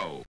go.